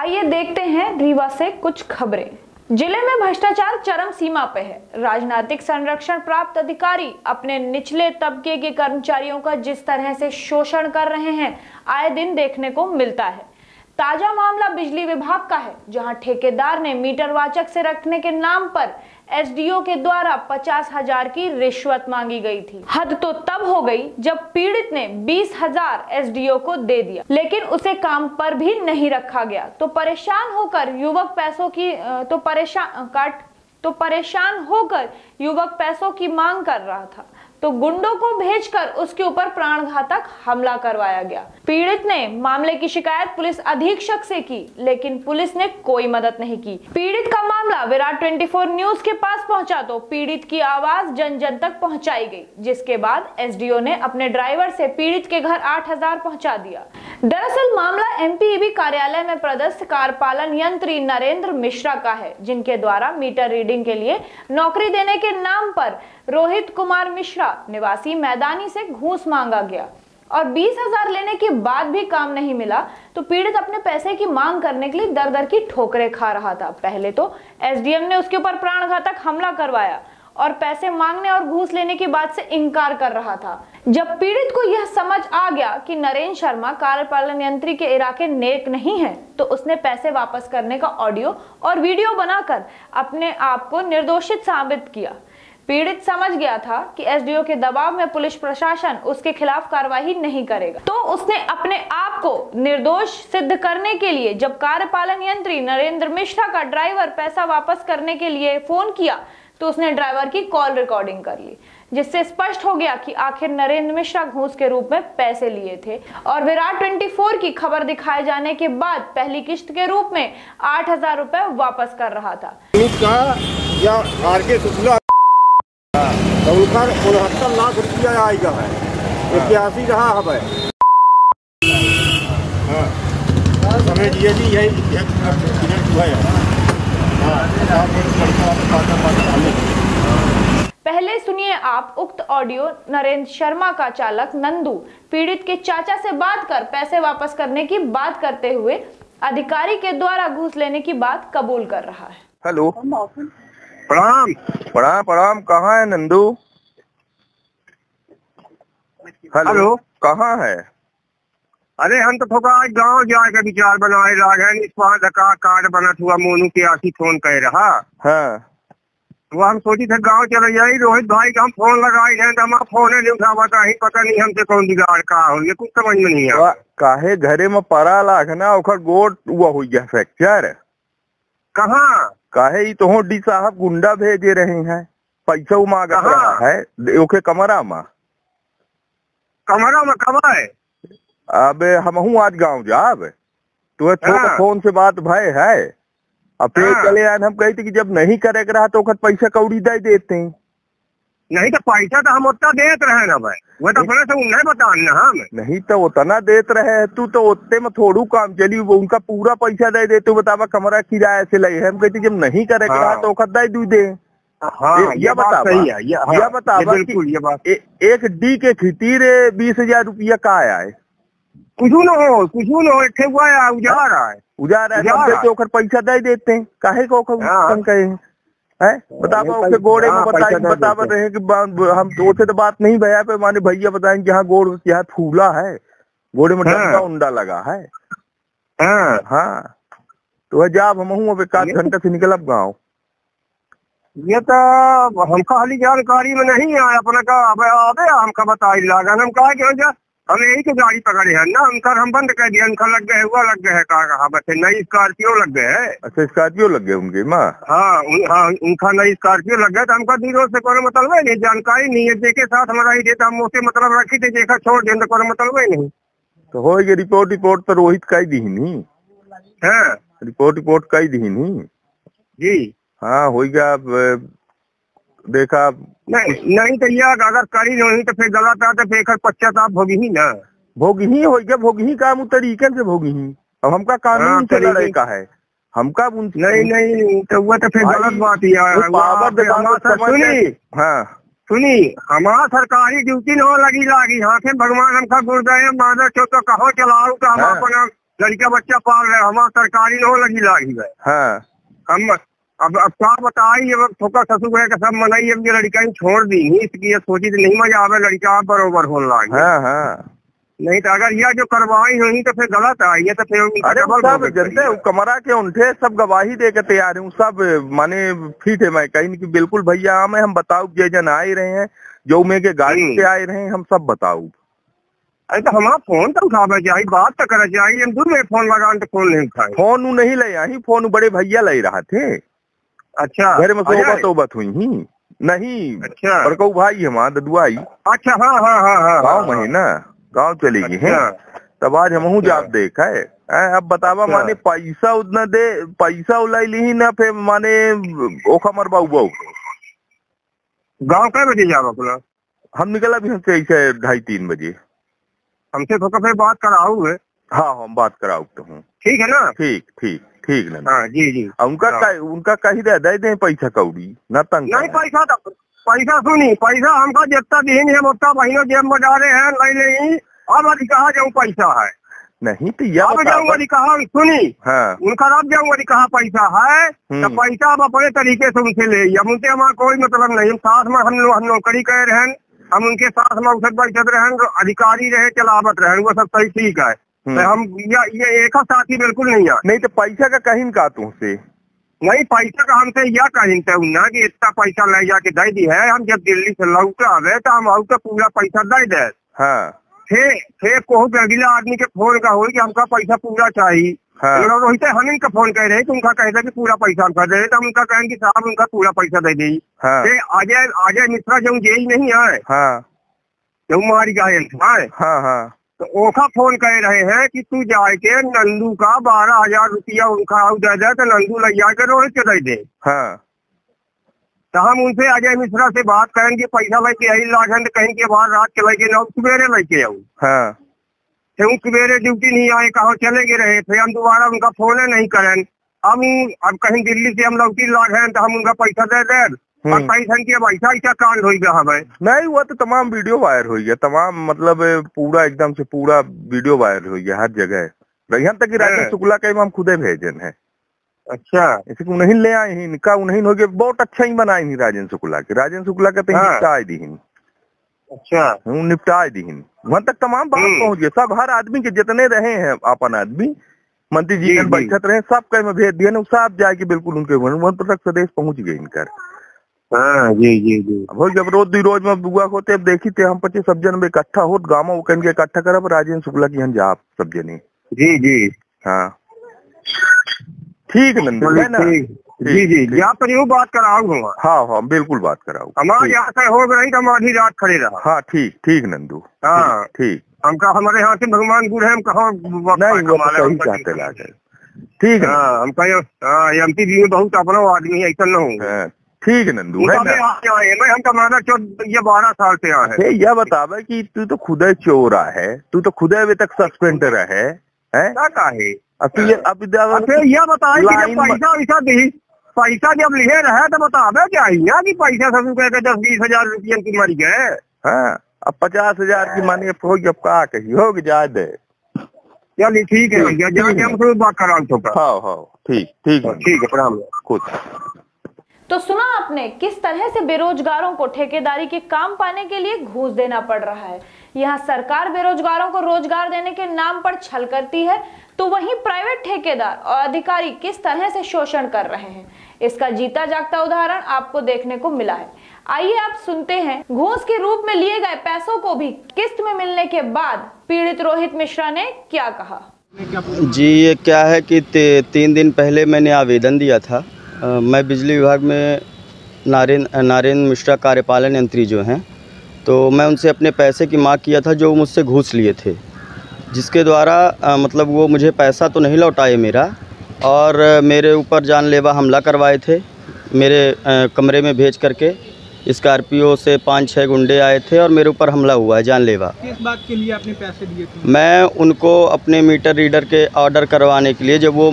आइए देखते हैं रीवा से कुछ खबरें। ज़िले में भ्रष्टाचार चरम सीमा पे है। राजनीतिक संरक्षण प्राप्त अधिकारी अपने निचले तबके के कर्मचारियों का जिस तरह से शोषण कर रहे हैं, आए दिन देखने को मिलता है। ताज़ा मामला बिजली विभाग का है, जहाँ ठेकेदार ने मीटर वाचक से रखने के नाम पर एसडीओ के द्वारा पचास हज़ार की रिश्वत मांगी गई थी। हद तो तब हो गई जब पीड़ित ने बीस हज़ार एसडीओ को दे दिया, लेकिन उसे काम पर भी नहीं रखा गया। तो परेशान होकर युवक पैसों की तो परेशान काट तो परेशान होकर युवक पैसों की मांग कर रहा था। तो गुंडों को भेजकर उसके ऊपर प्राणघातक हमला करवाया गया। पीड़ित ने मामले की शिकायत पुलिस अधीक्षक से की, लेकिन पुलिस ने कोई मदद नहीं की। पीड़ित का मामला विराट 24 न्यूज़ के पास पहुँचा तो पीड़ित की आवाज़ जन जन तक पहुंचाई गई, जिसके बाद एसडीओ ने अपने ड्राइवर से पीड़ित के घर 8000 पहुँचा दिया। दरअसल मामला एमपीईबी कार्यालय में प्रदर्शित कारपालन यंत्री नरेंद्र मिश्रा का है, जिनके द्वारा मीटर रीडिंग के लिए नौकरी देने के नाम पर रोहित कुमार मिश्रा निवासी मैदानी से घूस मांगा गया। और बीस हज़ार लेने के बाद भी काम नहीं मिला तो पीड़ित अपने पैसे की मांग करने के लिए दर दर की ठोकरें खा रहा था। पहले तो एसडीएम ने उसके ऊपर प्राणघातक हमला करवाया और पैसे मांगने और घूस लेने की बात से इनकार कर रहा था। जब पीड़ित को यह समझ आ गया कि नरेंद्र शर्मा कार्यपालन यंत्री के इराके नेक नहीं है तो उसने पैसे वापस करने का ऑडियो और वीडियो बनाकर अपने आप को निर्दोषित साबित किया। पीड़ित समझ गया था कि एसडीओ के दबाव में पुलिस प्रशासन उसके खिलाफ कार्रवाई नहीं करेगा। तो उसने अपने आप को निर्दोष सिद्ध करने के लिए, जब कार्यपालन यंत्री नरेंद्र मिश्रा का ड्राइवर पैसा वापस करने के लिए फ़ोन किया तो उसने ड्राइवर की कॉल रिकॉर्डिंग कर ली, जिससे स्पष्ट हो गया कि आखिर नरेंद्र मिश्रा घूस के रूप में पैसे लिए थे। और विराट 24 की खबर दिखाए जाने के बाद पहली किस्त के रूप में आठ हज़ार रूपए वापस कर रहा था। तो लाख रुपया है। पहले सुनिए आप उक्त ऑडियो नरेंद्र शर्मा का चालक नंदू। पीड़ित के चाचा से बात कर पैसे वापस करने की बात करते हुए अधिकारी के द्वारा घूस लेने की बात कबूल कर रहा है। हेलो। प्रणाम। प्रणाम प्रणाम। कहाँ है नंदू? हेलो। कहाँ है? अरे हम तो थोड़ा गाँव जाए का विचार बनाए राघन इस धक्का कार्ड बना हुआ मोनू के आसी फ़ोन कह रहा। हाँ। वो हम सोची थे गाँव चले जाए रोहित भाई का हम फ़ोन लगाए हैं तो हमारा फ़ोन नहीं उठा पाता ही पता नहीं हमसे कौन बिगाड़ का हो ये कुछ समझ में नहीं आया। काहे घरे में पड़ा लाख ना ओखर गोट हुआ हुई है फ्रैक्चर। कहाँ? काहे ही तो डी साहब गुंडा भेजे रहे हैं पैसा मांग रहा है ओके कमरा में। कमरा में कब है अब हम हूँ आज गाँव जाब। तो थोड़ा फ़ोन से बात भय है। अब फिर चले आए हम कहते कि जब नहीं करे रहा तो पैसा कौड़ी दे देते हैं। नहीं तो पैसा तो हम उतना देते रहे ना भाई। वो तो अपने से उन्हें बता हम। नहीं तो उतना देते रहे तू तो उतने में थोड़ू काम चली वो उनका पूरा पैसा दे दे तू बतावा कमरा किराए से ले। हम कहते जब नहीं करे रहा तो दे दू दे। हाँ, यह बता सही है यह बता बिल्कुल ये बात। एक डी के खितीर बीस हज़ार रुपया का आया है। कुछ न हो कुछ न हो एक हुआ है उजा रहा है। उजा रहा है तो पैसा दे देते हैं। काहे को कहे है। बतावा उसे गोड़े में बताए बतावा रहे कि हम उसे तो बात नहीं भैया पे माने भैया बताएँगे यहाँ गोड़ यहाँ फूला है। गोड़े में डंडा उंडा लगा है। हाँ। तो जाब हम हूँ अब एक घंटे से निकल अब गाँव। ये तो हमका हाली जानकारी में नहीं आया अपना का अब अबे हमका बताई लागन हम कहा कि हम यही तो गाड़ी पकड़े हैं ना उनका हम बंद कर दिया उनका लग गए हुआ लग गए है कहा कहा बच्चे नई स्कॉर्पियो लग गए है। अच्छा स्कॉर्पियो लग गए उनके माँ? हाँ उन, हाँ उनका नई स्कॉर्पियो लग गया तो हमका दिनों से कोई मतलब है नहीं जानकारी नहीं है जेके साथ हमारा ही देता हम उसे मतलब रखी थे जेका छोड़ दें तो कोई मतलब है नहीं। तो हो गया रिपोर्ट रिपोर्ट तो रोहित का ही दी नहीं? है। रिपोर्ट रिपोर्ट का ही दी नहीं? जी। हाँ हो गया देखा। नहीं नहीं तो यह अगर करी नहीं तो फिर गलत है तो फिर पश्चाताप होगी ही ना। भोगी ही हो गया भोगी ही काम तरीके से भोगी ही। अब हमका कानून से लड़ाई का है। हमका नहीं नहीं तो वो तो फिर गलत बात ही सुनी। हाँ। सुनी हमारा सरकारी ड्यूटी न लगी लागी। हाँ से भगवान हमका गुरुदेव माधव चो तो कहो चलाओ तो हम अपना लड़का बच्चा पाल रहे हमारा सरकारी न हो लगी लागी गए हाँ। हम अब अब क्या बताई अब ठोका ससुर है सब मनाई अब ये लड़का ही छोड़ दी। इसकी ये सोची नहीं मज़ा आवे लड़का बरोबर हो लागे हाँ हाँ। नहीं तो अगर यह जो करवाई हुई तो फिर गलत है ये तो फिर अरे सब जनते कमरा के उनठे सब गवाही दे के तैयार हूँ सब माने फिट है मैं कहीं कि बिल्कुल भैया हम हम बताओ जे जन आ रहे हैं जो में के गाड़ी हम्म। से आए रहे हैं हम सब बताऊ अरे तो हमारा फ़ोन तो उठावे चाहिए बात तो करे चाहिए हम दूर में फ़ोन लगा तो फ़ोन नहीं उठाए। फ़ोन नहीं ले आई फ़ोन बड़े भैया ले रहा थे। अच्छा। घर में? सोबत सोबत हुई ही नहीं अच्छा। बड़कऊ भाई हमारा ददुआई। अच्छा हाँ हाँ हाँ हाँ गाँव हाँ, में है। ना गाँव चली गई है। अच्छा। तब आज हमहू अच्छा। जाप देखा है। अब बतावा अच्छा। माने पैसा उतना दे पैसा उलाई ली ना फिर माने ओखा मर बाऊ। बाऊ गाँव कै बजे जाओ अपना? हम निकला भी हमसे ऐसे ढाई तीन बजे। हमसे तो फिर बात कराऊ है हाँ हम बात कराऊ तो हूँ। ठीक है ना? ठीक ठीक। ठीक ना हाँ जी जी। उनका हाँ। का, उनका कही दे दे दे पैसा कौड़ी? न तंग नहीं पैसा तो पैसा सुनी पैसा हमका जितना दिन हम उतना महीनों जेब में डाले हैं ले ले अब अभी कहा जाऊँ पैसा है? नहीं तो यह अब बताओ। जाऊँ अभी कहा सुनी? हाँ। उनका अब जाऊँ अभी कहा पैसा है? तो हम्म। पैसा अब अपने तरीके से उनसे ले अब उनसे हमारा कोई मतलब नहीं। हम साथ में हम लोग हम नौकरी कर रहे हैं हम उनके साथ में उसे बैठत रहे अधिकारी रहे चलावत रहे वो सब सही ठीक है। तो हम ये, ये एक साथी बिल्कुल नहीं है। नहीं तो पैसा का कहीं का तुमसे नहीं पैसा का हमसे यह कहीं थे ना कि इतना पैसा ले जाके दे दी है। हम जब दिल्ली से लौट आवे तो हम आउ तो पूरा पैसा दे दे। हाँ। थे थे कोहू के अगले आदमी के फ़ोन का हो कि हमका पैसा पूरा चाहिए। हाँ। तो रोहित हम इनका फ़ोन कर रहे तो उनका कहते कि पूरा पैसा हमका दे तो हम उनका कहें कि साहब उनका पूरा पैसा दे दी हाँ। अजय अजय मिश्रा जो जेई नहीं है हाँ। जो मारी गायन हाँ हाँ। तो ओखा फ़ोन कह रहे हैं कि तू जाए के नंदू का बारह हज़ार रुपया उनका दे दे तो नंदू ले जाके रोहित के दे दे। हाँ। तो हम उनसे अजय मिश्रा से बात करेंगे पैसा लेके आई लागन तो कहीं के बाद रात के लेके नौ सवेरे लेके आऊ। हाँ। फिर सवेरे ड्यूटी नहीं आए कहा चले गए रहे फिर हम दोबारा उनका फ़ोन नहीं करें। हम अब कहीं दिल्ली से हम लौटी लाग हैं तो हम उनका पैसा दे दे। और हम्म। के अब ऐसा ऐसा कांड हो गया हमें नहीं हुआ तो तमाम वीडियो वायरल हो। गया तमाम मतलब पूरा एकदम से पूरा वीडियो वायरल हो गया हर जगह। यहाँ तक राजेश हाँ। शुक्ला का हम खुदे भेजन है। अच्छा। इसे ले आए ही इनका नहीं हो गया बहुत अच्छा ही बनाए ही राजेंद्र शुक्ला के। राजेंद्र शुक्ला का तो हाँ। निपटाए दी अच्छा। निपटाए दी वहाँ तक तमाम बात हम्म। पहुँच गए सब हर आदमी के जितने रहे हैं अपन आदमी मंत्री जी जी, के जी। बैठत रहे सब कहीं में भेज दिए ना सब जाके बिल्कुल उनके वहाँ तक स्वदेश पहुँच गए इनकर। हाँ जी जी जी। अब जब रोज दी रोज में बुआ होते अब देखी थे हम पच्चीस सब जन इकट्ठा होत गाँव वो कहीं के इकट्ठा करब राजेंद्र शुक्ला की हम जाप सब जने। जी जी। हाँ। ठीक नंदू है ना? ठीक। जी जी ठीक। यहाँ पर यूँ बात कराऊँगा हाँ हाँ बिल्कुल बात कराओ। हमारे यहाँ से हो तो हम आधी रात खड़े रहा। हाँ ठीक ठीक नंदू। हाँ। ठीक हमारे यहाँ से भगवान गुड़ है हम कहाँ तो ठीक है हम कहीं एम पी जी में बहुत अपना आदमी है ऐसा न होगा हाँ, ठीक है नंदू है ना? आए मैं हम कमाना चौदह ये बारह साल से आए हैं। हे यह बतावे कि तू तो खुदे चोरा है तू तो खुदे अभी तक सस्पेंड रहे है? काहे? अब तू ये अब अच्छा बताए कि जब पैसा वैसा दी पैसा जब लिए रहे तो बतावे क्या यहाँ की पैसा सब रुपये के दस बीस हज़ार रुपये की मर गए? हाँ अब पचास हज़ार की मानिए हो गई अब का कही? हो गई जा दे चलिए ठीक है भैया जाके हम फिर बात कराओ तो हाँ हाँ ठीक ठीक ठीक है प्रणाम। खुद। तो सुना आपने, किस तरह से बेरोजगारों को ठेकेदारी के काम पाने के लिए घूस देना पड़ रहा है? यहाँ सरकार बेरोजगारों को रोज़गार देने के नाम पर छल करती है तो वहीं प्राइवेट ठेकेदार और अधिकारी किस तरह से शोषण कर रहे हैं? इसका जीता जागता उदाहरण आपको देखने को मिला है। आइए आप सुनते हैं। घूस के रूप में लिए गए पैसों को भी किस्त में मिलने के बाद पीड़ित रोहित मिश्रा ने क्या कहा? जी, ये क्या है कि तीन दिन पहले मैंने आवेदन दिया था। मैं बिजली विभाग में नारेन नारेन मिश्रा कार्यपालन यंत्री जो हैं तो मैं उनसे अपने पैसे की मांग किया था जो मुझसे घूस लिए थे, जिसके द्वारा मतलब वो मुझे पैसा तो नहीं लौटाए मेरा, और मेरे ऊपर जानलेवा हमला करवाए थे, मेरे कमरे में भेज करके स्कॉर्पियो से पाँच छः गुंडे आए थे और मेरे ऊपर हमला हुआ है जानलेवा। किस बात के लिए आपने पैसे दिए थे? मैं उनको अपने मीटर रीडर के ऑर्डर करवाने के लिए जब वो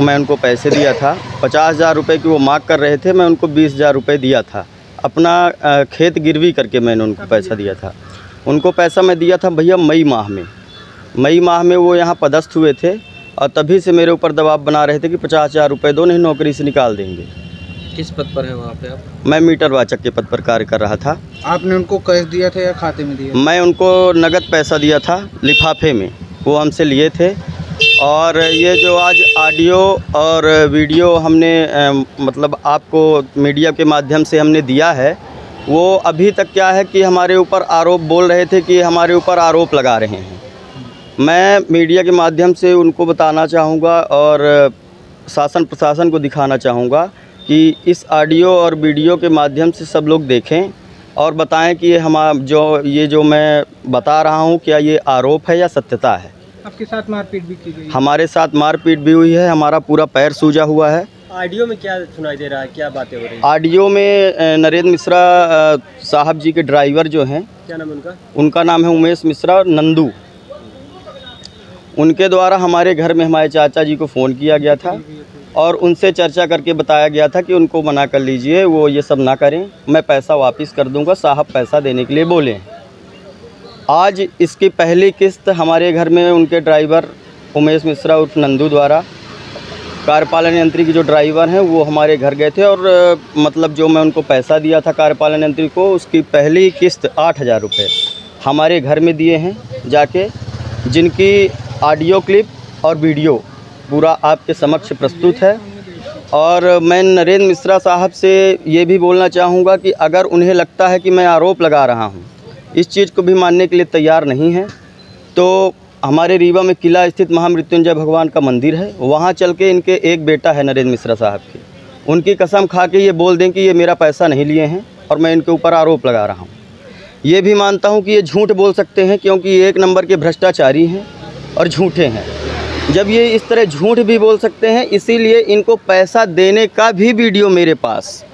मैं उनको पैसे दिया था पचास हज़ार रुपये की वो मांग कर रहे थे मैं उनको बीस हज़ार रुपये दिया था। अपना खेत गिरवी करके मैंने उनको पैसा दिया था। उनको पैसा मैं दिया था भैया मई माह में। मई माह में वो यहाँ पदस्थ हुए थे और तभी से मेरे ऊपर दबाव बना रहे थे कि पचास हज़ार रुपये दो नहीं नौकरी से निकाल देंगे। किस पद पर है वहाँ पे आप? मैं मीटर वाचक के पद पर कार्य कर रहा था। आपने उनको कैश दिया था या खाते में दिया? मैं उनको नगद पैसा दिया था लिफाफे में। वो हमसे लिए थे। और ये जो आज ऑडियो और वीडियो हमने मतलब आपको मीडिया के माध्यम से हमने दिया है वो अभी तक क्या है कि हमारे ऊपर आरोप बोल रहे थे कि हमारे ऊपर आरोप लगा रहे हैं। मैं मीडिया के माध्यम से उनको बताना चाहूँगा और शासन प्रशासन को दिखाना चाहूँगा कि इस ऑडियो और वीडियो के माध्यम से सब लोग देखें और बताएँ कि ये हम जो ये जो मैं बता रहा हूँ क्या ये आरोप है या सत्यता है? आपके साथ मारपीट भी की गई हमारे साथ मारपीट भी हुई है हमारा पूरा पैर सूजा हुआ है। ऑडियो में क्या सुनाई दे रहा है? क्या बातें हो रही हैं? ऑडियो में नरेंद्र मिश्रा साहब जी के ड्राइवर जो हैं क्या नाम उनका? उनका नाम है उमेश मिश्रा और नंदू। उनके द्वारा हमारे घर में हमारे चाचा जी को फ़ोन किया गया था। और उनसे चर्चा करके बताया गया था कि उनको मना कर लीजिए, वो ये सब ना करें। मैं पैसा वापस कर दूँगा, साहब पैसा देने के लिए बोले। आज इसकी पहली किस्त हमारे घर में उनके ड्राइवर उमेश मिश्रा उर्फ़ नंदू द्वारा, कार्यपालन यंत्री की जो ड्राइवर हैं, वो हमारे घर गए थे और मतलब जो मैं उनको पैसा दिया था कार्यपालन यंत्री को, उसकी पहली किस्त आठ हज़ार रुपये हमारे घर में दिए हैं जाके, जिनकी ऑडियो क्लिप और वीडियो पूरा आपके समक्ष प्रस्तुत है। और मैं नरेंद्र मिश्रा साहब से ये भी बोलना चाहूँगा कि अगर उन्हें लगता है कि मैं आरोप लगा रहा हूँ, इस चीज़ को भी मानने के लिए तैयार नहीं है तो हमारे रीवा में किला स्थित महामृत्युंजय भगवान का मंदिर है। वहाँ चल के इनके एक बेटा है नरेंद्र मिश्रा साहब के। उनकी कसम खा के ये बोल दें कि ये मेरा पैसा नहीं लिए हैं और मैं इनके ऊपर आरोप लगा रहा हूँ। ये भी मानता हूँ कि ये झूठ बोल सकते हैं क्योंकि ये एक नंबर के भ्रष्टाचारी हैं और झूठे हैं। जब ये इस तरह झूठ भी बोल सकते हैं, इसीलिए इनको पैसा देने का भी वीडियो मेरे पास।